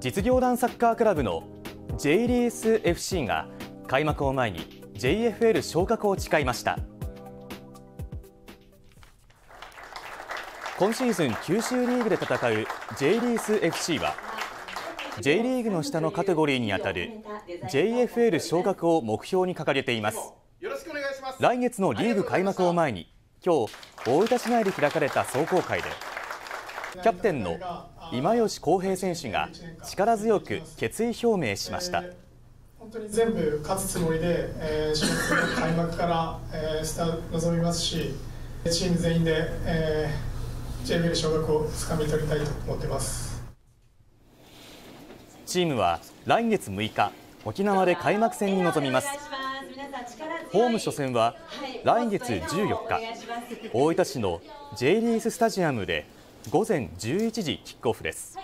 実業団サッカークラブの J リース FC が開幕を前に JFL 昇格を誓いました。今シーズン九州リーグで戦う J リース FC は J リーグの下のカテゴリーにあたる JFL 昇格を目標に掲げています。来月のリーグ開幕を前に今日大分市内で開かれた壮行会でキャプテンの今吉康平選手が力強く決意表明しました。本当に全部勝つつもりで、えー、開幕から、えー、スタ臨みますし、チーム全員で、えー、JBL 昇格をつかみ取りたいと思っていますチームは来月6日、沖縄で開幕戦に臨みます。ホーム初戦は来月14日、大分市の J リーススタジアムで午前11時キックオフです。